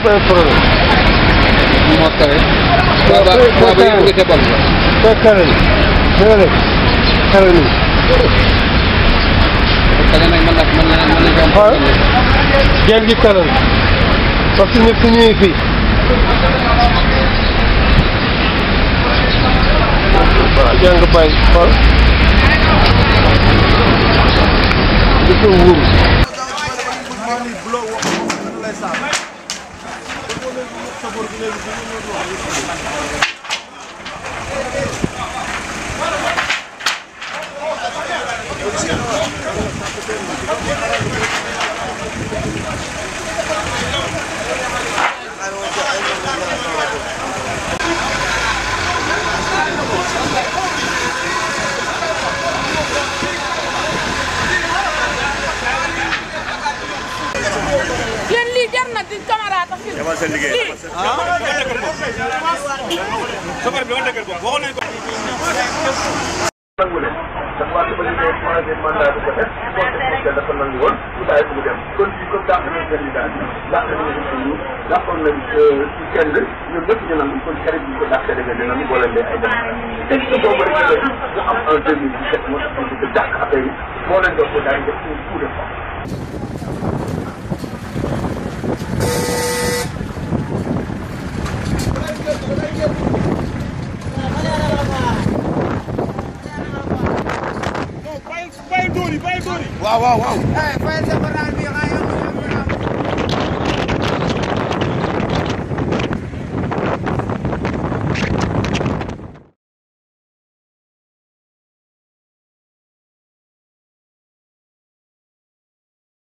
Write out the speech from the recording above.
Jangan lupa like, সকল na di caméra ta film. dafa seen liggéey dafa seen liggéey. Ah, waaw waaw waaw. Eh,